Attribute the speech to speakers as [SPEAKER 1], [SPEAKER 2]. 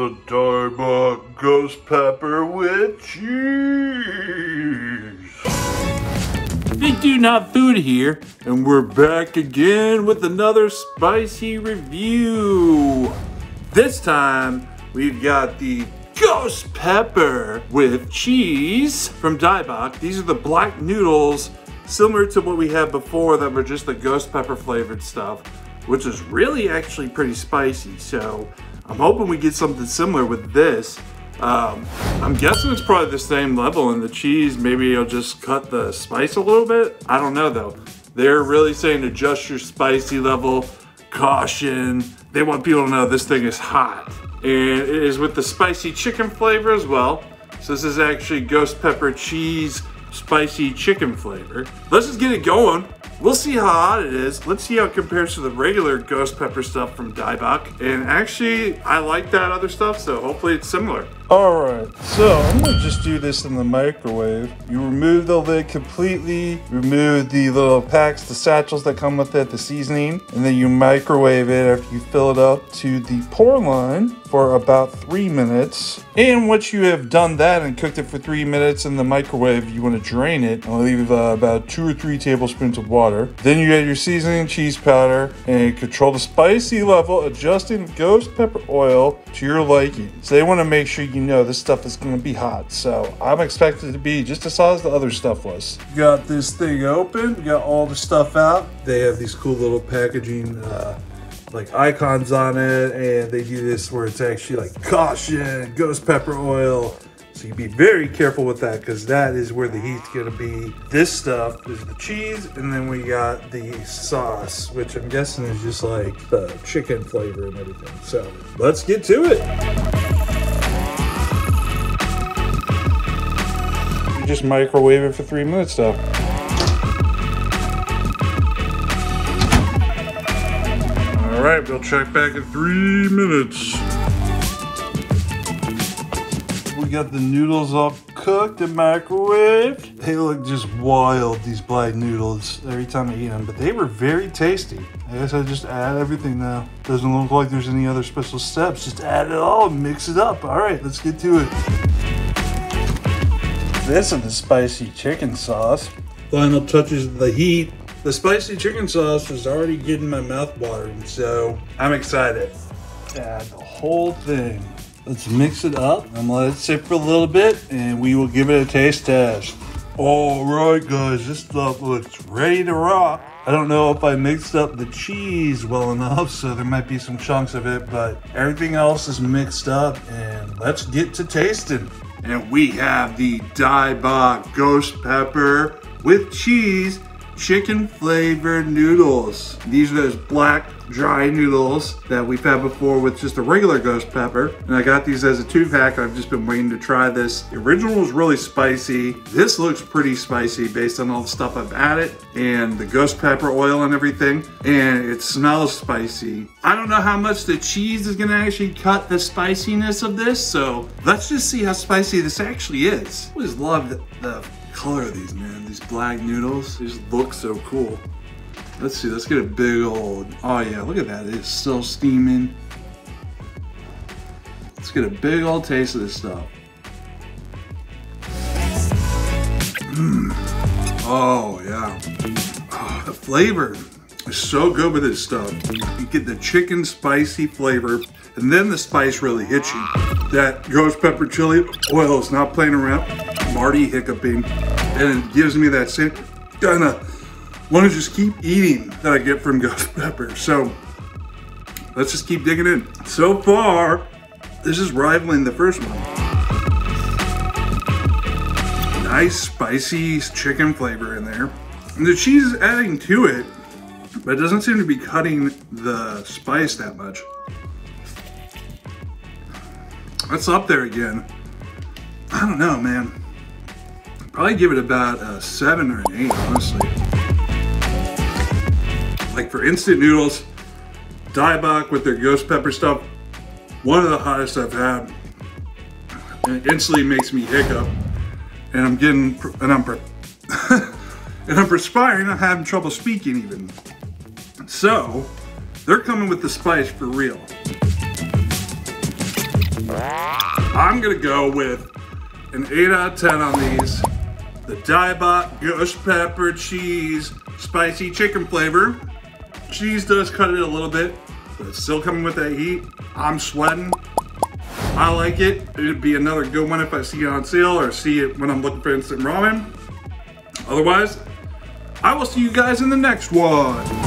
[SPEAKER 1] the Daebak ghost pepper with cheese.
[SPEAKER 2] Big Dude Not Food here, and we're back again with another spicy review. This time, we've got the ghost pepper with cheese from Daebak. These are the black noodles, similar to what we had before that were just the ghost pepper flavored stuff, which is really actually pretty spicy. So I'm hoping we get something similar with this. Um, I'm guessing it's probably the same level and the cheese, maybe it'll just cut the spice a little bit. I don't know though. They're really saying adjust your spicy level, caution. They want people to know this thing is hot. And it is with the spicy chicken flavor as well. So this is actually ghost pepper cheese spicy chicken flavor. Let's just get it going. We'll see how hot it is. Let's see how it compares to the regular ghost pepper stuff from Daebak. And actually, I like that other stuff, so hopefully it's similar.
[SPEAKER 1] All right, so I'm gonna just do this in the microwave. You remove the lid completely, remove the little packs, the satchels that come with it, the seasoning, and then you microwave it after you fill it up to the pour line for about three minutes. And once you have done that and cooked it for three minutes in the microwave, you wanna drain it and leave uh, about two or three tablespoons of water. Then you add your seasoning cheese powder and control the spicy level, adjusting ghost pepper oil to your liking. So they wanna make sure you know this stuff is going to be hot. So I'm expected to be just as hot as the other stuff was. Got this thing open, got all the stuff out. They have these cool little packaging uh, like icons on it and they do this where it's actually like caution, ghost pepper oil. So you be very careful with that because that is where the heat's gonna be. This stuff is the cheese and then we got the sauce, which I'm guessing is just like the chicken flavor and everything. So let's get to it. You just microwave it for three minutes though. All right, we'll check back in three minutes. Got the noodles all cooked and microwaved. They look just wild, these black noodles, every time I eat them, but they were very tasty. I guess I just add everything now. Doesn't look like there's any other special steps. Just add it all and mix it up. All right, let's get to it this is the spicy chicken sauce. Final touches of the heat. The spicy chicken sauce is already getting my mouth watering, so I'm excited. Add the whole thing. Let's mix it up. I'm gonna let it sit for a little bit and we will give it a taste test. All right, guys, this stuff looks ready to rock. I don't know if I mixed up the cheese well enough, so there might be some chunks of it, but everything else is mixed up and let's get to tasting. And we have the Daebak Ghost Pepper with cheese chicken flavored noodles. These are those black dry noodles that we've had before with just a regular ghost pepper. And I got these as a two pack. I've just been waiting to try this. The original was really spicy. This looks pretty spicy based on all the stuff I've added and the ghost pepper oil and everything. And it smells spicy. I don't know how much the cheese is gonna actually cut the spiciness of this. So let's just see how spicy this actually is. I always love the, the color of these, man. These black noodles, these look so cool. Let's see, let's get a big old, oh yeah, look at that. It's still steaming. Let's get a big old taste of this stuff. Mmm. Oh yeah. Oh, the flavor is so good with this stuff. You get the chicken spicy flavor and then the spice really hits you. That ghost pepper chili oil is not playing around. Marty hiccuping and it gives me that same kind of want to just keep eating that I get from ghost pepper. So let's just keep digging in. So far, this is rivaling the first one. Nice spicy chicken flavor in there. And the cheese is adding to it, but it doesn't seem to be cutting the spice that much. That's up there again. I don't know, man. Probably give it about a seven or an eight, honestly. Like for instant noodles, Daebak with their ghost pepper stuff, one of the hottest I've had. And it instantly makes me hiccup. And I'm getting, and I'm, and I'm perspiring, I'm having trouble speaking even. So, they're coming with the spice for real. I'm gonna go with an 8 out of 10 on these. The Daebak Ghost Pepper Cheese Spicy Chicken flavor. Cheese does cut it a little bit, but it's still coming with that heat. I'm sweating. I like it. It'd be another good one if I see it on sale or see it when I'm looking for instant ramen. Otherwise, I will see you guys in the next one.